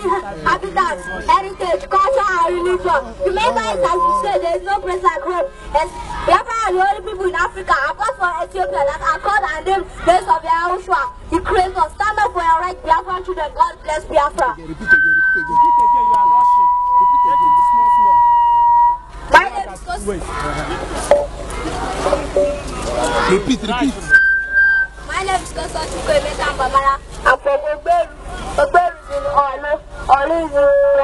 holy habitat, heritage, culture, and religion. Remember it as we say, there is no place like home. Biafra are the only people in Africa, apart from Ethiopia, that are called and named days of Yahushua, the creator. Stand up for your right, Biafra children. God bless Biafra. Repeat again, repeat again. Repeat you. Repeat. My name is Kosi. Wait. Repeat, repeat. My name is Kosi Chukwemeka Mbamara.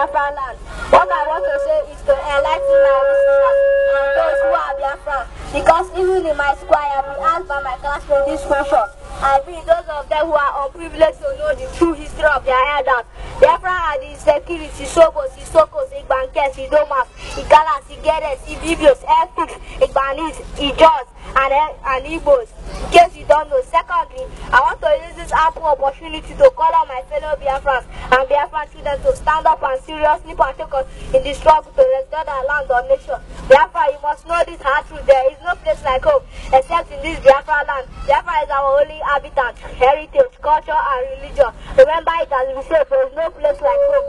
Is Biafra land. What I want to say is to enlighten my listeners and those who are Biafra. Because even in my school, I have been asked by my classmates this question. I mean, those of them who are unprivileged to know the true history of their elders. Biafra are the security, Sobos, Isokos, Igbankes, Idomas, Igalas, Igeres, Ibibios, Efik, Igbanis, Ijos, and, and Igbos. In case you don't know. Secondly, I want to this ample opportunity to call on my fellow Biafrans and Biafran children to stand up and seriously partake in the struggle to restore our land or nation. Biafra, you must know this hard truth. There is no place like home except in this Biafra land. Biafra is our only habitat, heritage, culture, and religion. Remember it as we say, there is no place like home.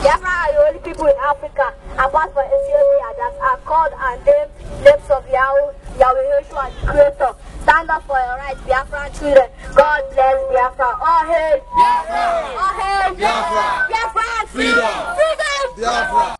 Biafra are the only people in Africa, apart from Ethiopia, that are called and named names of Yahweh, Yahweh Yeshua, the Creator. Stand up for your rights, Biafran children. God bless Biafra. All hail! Biafra. All hail! Biafra. Biafra! Freedom. Freedom! Biafra.